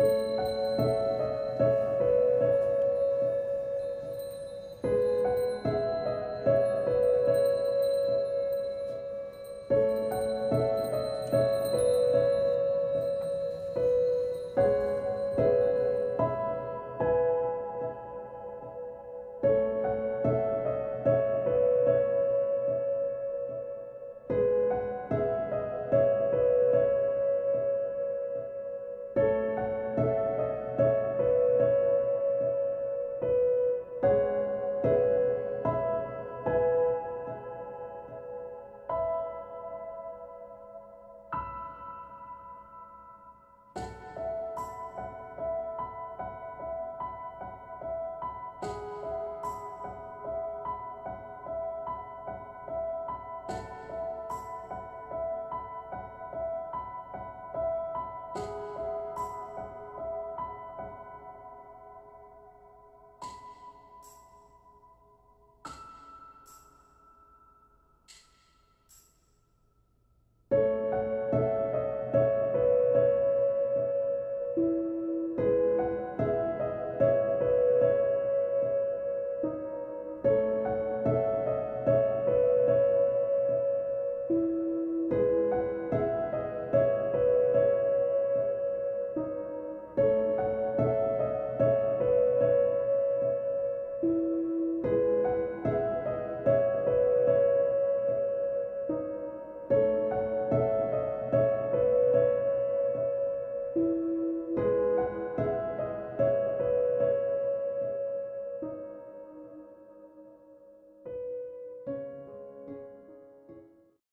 you.